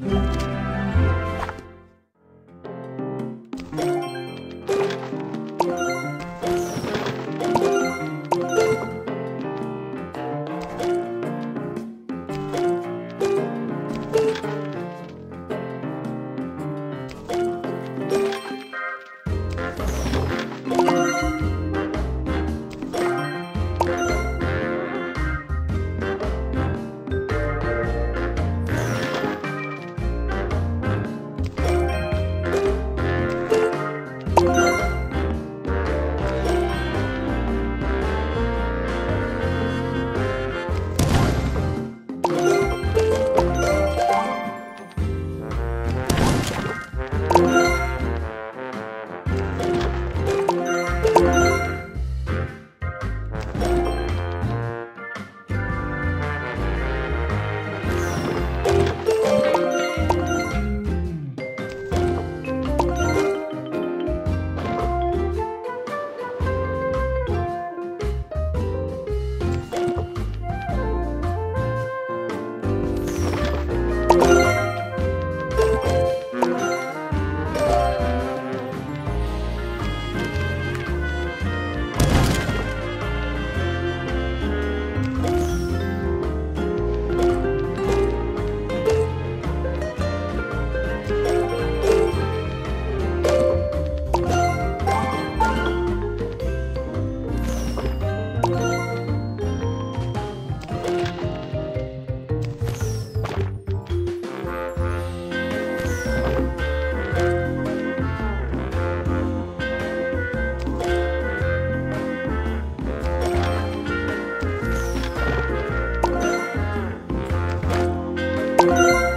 you Música